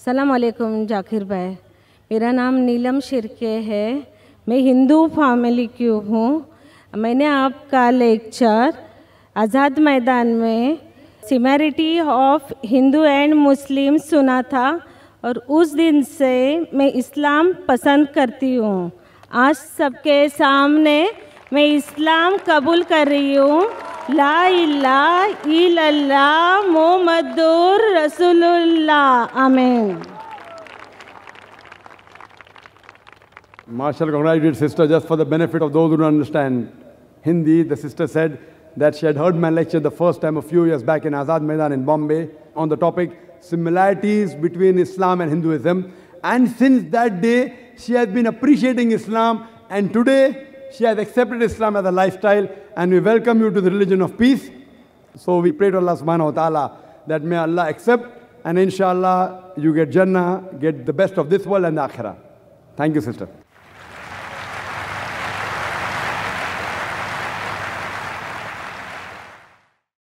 सलाम अलैकुम जाकिर भाई मेरा नाम नीलम शिरके है। मैं हिंदू फैमिली की हूँ? मैंने आपका लेक्चर आज़ाद मैदान में similarity of Hindu and Muslim सुना था और उस दिन से मैं इस्लाम पसंद करती हूँ। आज सबके सामने मैं इस्लाम कबूल कर रही हूँ। La ilaha illallah, Muhammadur Rasulullah. Amen. Mashallah congratulated sister just for the benefit of those who don't understand Hindi. The sister said that she had heard my lecture the first time a few years back in Azad Maidan in Bombay on the topic similarities between Islam and Hinduism. And since that day, she has been appreciating Islam. And today, she has accepted Islam as a lifestyle and we welcome you to the religion of peace. So we pray to Allah subhanahu wa ta'ala that may Allah accept and inshallah you get Jannah, get the best of this world and the Akhirah. Thank you, sister.